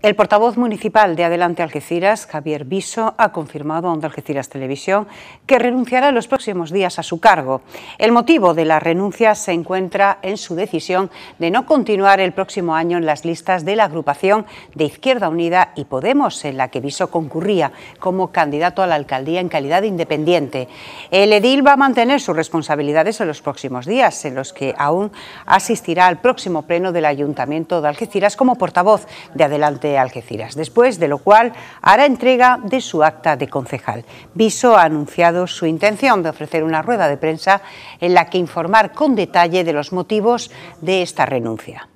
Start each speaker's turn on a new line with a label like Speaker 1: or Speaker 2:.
Speaker 1: El portavoz municipal de Adelante Algeciras, Javier Viso, ha confirmado a Onda Algeciras Televisión que renunciará en los próximos días a su cargo. El motivo de la renuncia se encuentra en su decisión de no continuar el próximo año en las listas de la agrupación de Izquierda Unida y Podemos, en la que Viso concurría como candidato a la alcaldía en calidad de independiente. El edil va a mantener sus responsabilidades en los próximos días, en los que aún asistirá al próximo pleno del Ayuntamiento de Algeciras como portavoz de Adelante Algeciras, después de lo cual hará entrega de su acta de concejal. Viso ha anunciado su intención de ofrecer una rueda de prensa en la que informar con detalle de los motivos de esta renuncia.